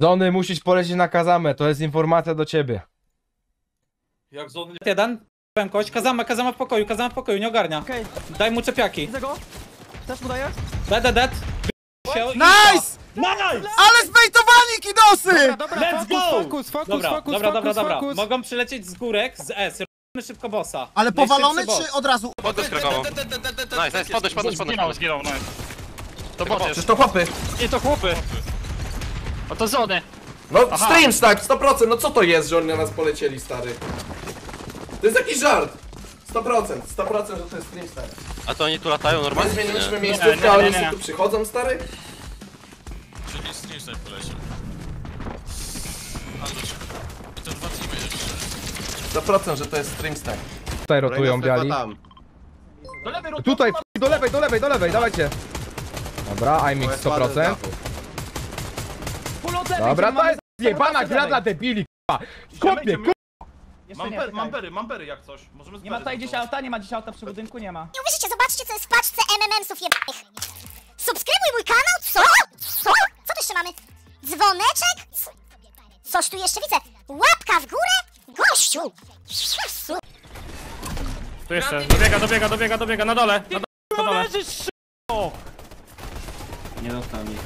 Zony, musisz polecieć na Kazamę, to jest informacja do ciebie. Jak zony Jeden. Powiem kogoś. Kazama, Kazama w pokoju, Kazama w pokoju, nie ogarnia. Okej, Daj mu czepiaki. widzę go. Też mu daję? Dead, dead, dead. Się i- Nice! Nice! Ale zbejtowali kidosy! Dobra, Let's fokus, go! fokus, fokus, Dobra, fokus, dobra, dobra, fokus, dobra. fokus. Mogą przylecieć z górek, z S. Robimy szybko bossa. Ale Najszybszy powalony boss. czy od razu? Podnoś krakową. Nice, nice, podnoś, podnoś, podnoś. Zginął, zginął, no. To bot jest. to chłopy. Nie, to chłopy. O to zony. No stream tak, 100%, no co to jest, że oni na nas polecieli, stary? To jest jakiś żart. 100%, 100% że to jest stream stary. A to oni tu latają My normalnie? zmieniliśmy Nie, miejscówkę, nie, a nie, oni nie. sobie tu przychodzą, stary? Czyli stream sobie poleciał. A dlaczego? I to dwa teamy jeszcze. 100% że to jest stream stack. Tutaj rotują biali. Do lewej rotu. Tutaj, do lewej, do lewej, do lewej, dawajcie. Dobra, IMX 100%. Dobra, to jest jebana cały czas gra dla debili, k***a. Kopie, k***a. Jeszcze Mam, nie, per, czekaj. mam bery, mam bery jak coś. Możemy Nie ma tutaj gdzieś auta, nie ma gdzieś auta przy budynku, nie ma. Nie uwierzycie, zobaczcie co jest w paczce MMM-sów jebanych. Subskrybuj mój kanał, co? Co? Co tu jeszcze mamy? Dzwoneczek? Co? Coś tu jeszcze widzę. Łapka w górę? Gościu! Jezu. Tu jeszcze, dobiega, dobiega, dobiega, dobiega, na dole. Na dole, na dole. Nie dostał mi.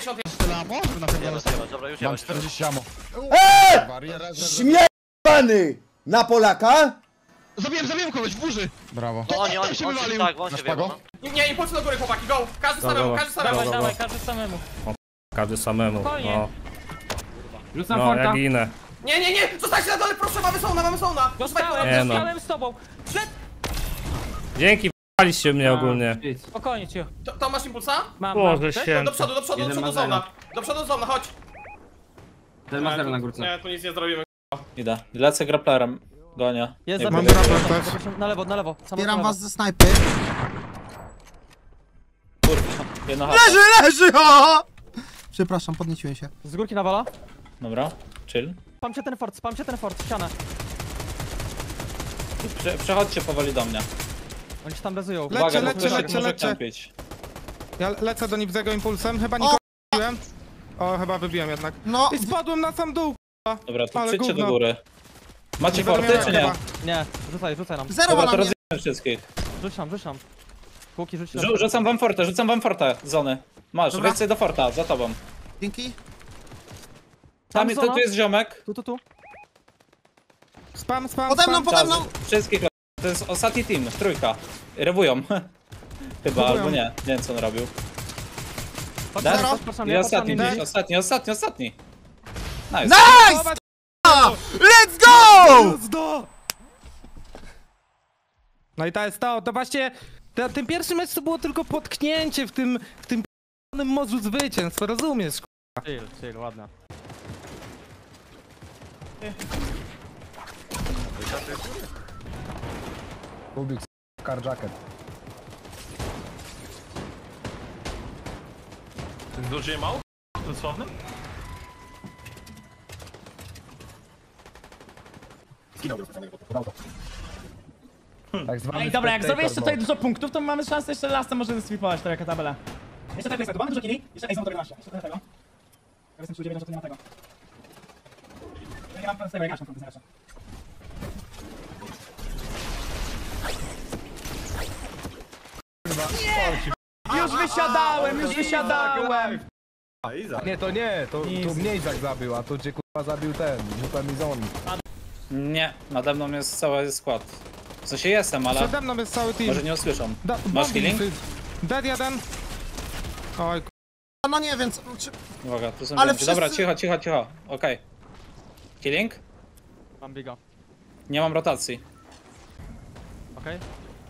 160 Dobra, już jechać. Śmiebany! Na Polaka? Zabiłem, zabiłem kogoś w burzy! No oni, oni, on się, tak, on się no. Nie, nie, impulsy do góry chłopaki, go! Każdy samemu, każdy samemu! Dawaj, dawaj, każdy samemu. Każdy samemu, Spokojnie. no. Rzucam No, ja ginę. Nie, nie, nie! Zostańcie na dole, proszę, mamy sauna, mamy sauna! Dostałem, Nie no. dostałem z tobą. Dzięki, waliście mnie ogólnie. Spokojnie, cicho. To, to masz impulsa? Mam, Boże mam. Do święty. przodu, do przodu, do przodu zona! Do przodu zona, chodź! Ten ma na górce. Nie, tu nic nie zrobimy. Idę. Lecę grapplerem. Gonia. Jest Nie zabity. próbuję. Na lewo, na lewo. Samo Zbieram na was ze snajpy. Kurwa. Jedno HP. Leży, leży! O! Przepraszam, podnieciłem się. Z górki nawala. Dobra, chill. Spamcie ten fort, spamcie ten fort, ścianę. Prze przechodźcie powoli do mnie. Oni się tam bezują. Uwaga, Lecę, lecę, ktoś lecę, lecę. kampić. Ja lecę do Nibzego impulsem, chyba nikogo nie wybiłem. O, chyba wybiłem jednak. No, I spadłem na sam dół. Dobra, to Ale przyjdźcie do góry. Macie forty czy nie? chyba. Nie, rzucaj, rzucaj nam. zero Dobra, na to rozwijamy wszystkich. Rzuć nam. Kółki, rzuć nam. Rzu rzucam wam fortę, rzucam wam fortę, zony. Masz, Dobra. więcej do forta, za tobą. Dzięki. Tam, Tam tu, tu jest ziomek. Tu, tu, tu. Spam, spam, Pode mną, spam. pode mną! Wszystkich. To jest ostatni team, trójka. Rewują. Chyba, Próbują. albo nie. Nie wiem co on robił. Na I ostatni, gdzieś, ostatni, ostatni, ostatni. Nice. Nice! k***a! Let's go! No i to jest to, to właśnie te, ten pierwszy mecz to było tylko potknięcie w tym, w tym p***nym morzu zwycięstw, rozumiesz? k***a? Chill, chill, ładnie. Kubik, car jacket. Ten duży mał? Dosłowny? Tak zwany Ej, dobra, jak spectator zrobisz tutaj dużo punktów, to mamy szansę jeszcze lasta może zesweepować tę tabelę. Jeszcze tego jest, mamy dużo killi. Jeszcze, ej, są to 11. Jeszcze trochę tego. Ja jestem czuję, że to nie ma tego. Ja nie mam z tego, jak ja mam z tego. Już wysiadałem, już wysiadałem! Nie, to nie, to tu mniejszak zabił, a tu cię kurwa zabił ten, rzuca mi zon. Nie, nade mną jest cały skład. W sensie jestem, ale Przede mną jest cały team. może nie usłyszą. Da, Masz bombi healing? Dead jeden. Oj, k- No nie wiem, co... Czy... Uwaga, tu są Ale Ale Dobra, wszyscy- cicho, cicho, cicho. Okej. Killing? Mam biga. Nie mam rotacji. Okej,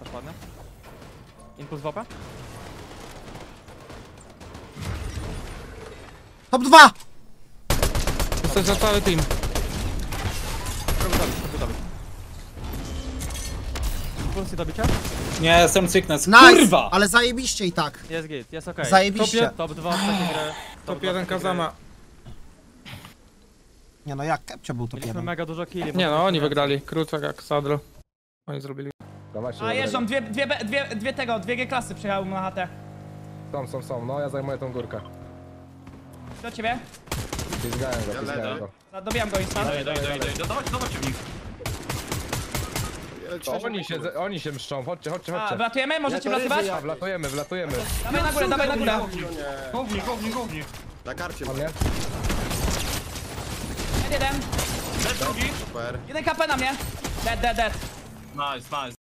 też ładnie. Impuls w OP? Top 2! to jest za cały team. Impulsy do bicia? Nie, jestem sickness. Nice! Kurwa! Ale zajebiście i tak. Jest git, jest okej. Zajebiście. Top 2 ostatniej gry. Top jeden Kazama. Nie no, jak Kepcio był top Mieliśmy 1. mega dużo killi. Nie no, oni wygrali. Kruczek jak Sadro. Oni zrobili. Dawajcie, A dobra. jeżdżą, dwie, dwie, dwie, dwie tego, dwie G klasy przyjechały mu na chatę. Są, są, są, no ja zajmuję tą górkę. Do ciebie. Pizgałem go, pizgałem go. Dobijam go instant. Idę, idę, idę, idę. Dawajcie, dawajcie w nich. To oni się, oni się mszczą, chodźcie, chodźcie, A, chodźcie. wlatujemy? Możecie wlatywać? A, wlatujemy, wlatujemy. Dawaj na górę, dawaj na górę. Gówni, gówni, gówni. Na karcie On nie? Dead jeden. Ten drugi. super. Jeden KP na mnie. Dead, dead, dead. Nice, nice.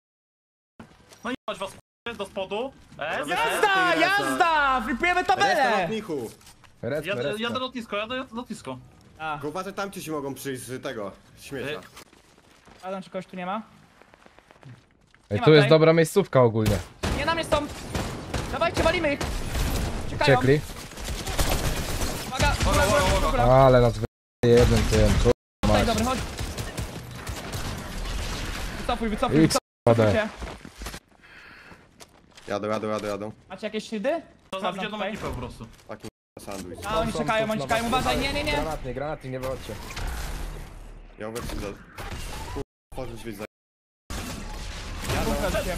No i chodź was do spodu. E, Jazda, jazda! Flipujemy tabelę! lotniku. Resmy, Jadę, jadę resmy. lotnisko, jadę lotnisko. A, Uważaj, tam ci się mogą przyjść z tego śmiecia. Adam, czy kogoś tu nie ma? Ej, tu jest dobra miejscówka ogólnie. Nie, na mnie są. Dawajcie, walimy ich. Czekają. Ciekli. Uwaga, góra, góra, góra. Ale nas wy... jeden tym, co Tutaj, mać. dobry, chodź. Wycofuj, wycofuj, X wycofuj się. Jadą, jadą, jadą, jadą. Macie jakieś shieldy? To zabić jedną tutaj. ekipę po prostu. Sandwich. A, oni czekają, oni czekają, uważaj, nie, nie, nie. Granatnie, granatnie, nie wychodźcie. Ja mówię ci za... Otworzyć drzwi za... Rzuciłem.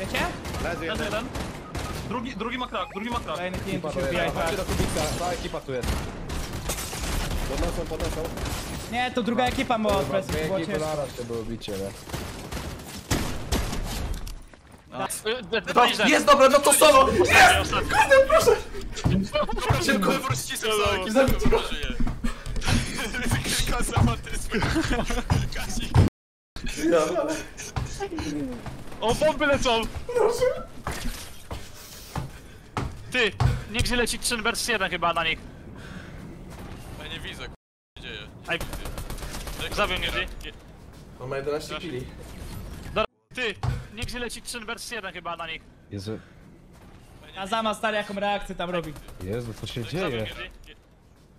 Wiecie? Leży Ten jeden. jeden. Drugi, drugi ma krak, drugi ma krak. Kolejny klient tu się tu wbija i jest, tak. chodźcie do Kubiksa, cała ekipa tu jest. Podnoszą, podnoszą. Nie, to druga ekipa była od Dwie presji, było ekipy ciężko. naraz się było bicie, nie? Jest dobra, no to solo! Jest! Szybko, wróć ścisnął za Zabić go. ty swój kasik. Ja, O, bomby lecą! Ty, niech leci Trzynbers 1 chyba na nich. Ja nie widzę, co się dzieje. Aj, zabił mnie, ty. On ma 11 kili. Ty, niech leci Trzynbers 1 chyba na nich. Jezu, A Zama stary jaką reakcję tam robi. Jezu, co się dzieje?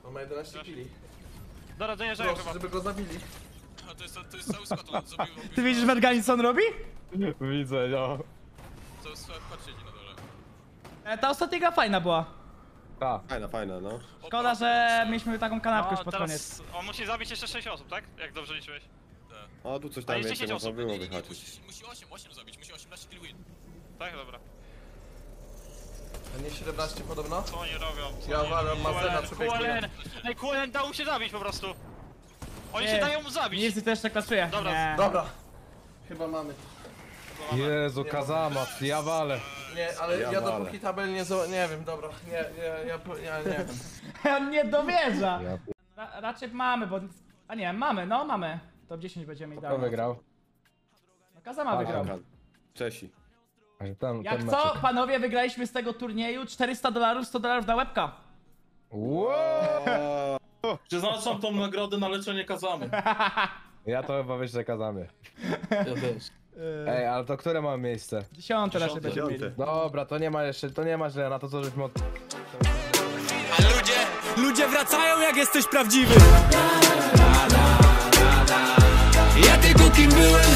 On ma 11 kili. Dobra, dojeżdżają Proszę, chyba. żeby go zabili. A to jest, to jest cały skład, on zrobił... Ty widzisz Mergani co on robi? Widzę, no. To jest, patrzcie ci na dole. E, Ta ostatnia gra fajna była. Tak. Fajna, fajna, no. Szkoda, że mieliśmy taką kanapkę już No, pod koniec. teraz on musi zabić jeszcze 6 osób, tak? Jak dobrze liczyłeś. O, tu coś A tam jest więcej 10 można osób. było wyhaczyć. musi, musi 8, 8 zabić, musi 18 kill win. Tak, dobra. A nie 17 podobno? Co oni robią? Co Ja oni walę robią? Mazena, QLN, człowieku. QLN. Ej, QLN dał się zabić po prostu. Oni Nie. się dają zabić. Nic, to jeszcze klasuje. Dobra. Nie. Dobra. Chyba mamy. Jezu, Kazamat, ja walę. Nie, ale ja, Ja dopóki tabel nie zo... Nie wiem, dobra. Nie, nie, ja, ja nie wiem. On nie dowierza. Ja Ra raczej mamy, bo... A nie, mamy, no mamy. Top 10 będziemy Kto idealnie. wygrał? No Kazama wygrał. Kan. Czesi. A że ten, Jak ten co, meczek. panowie, wygraliśmy z tego turnieju 400 dolarów, 100 dolarów na łebka. Wow! Przeznaczam tą nagrodę na leczenie kazamy. Ja to chyba Kazamie. Ja też. Ej, ale to które mamy miejsce? Dziesiąte raczej będziemy mieli. Dobra, to nie ma jeszcze, to nie ma źle, na to co żeśmy od... A ludzie, ludzie wracają jak jesteś prawdziwy Ja tylko kim byłem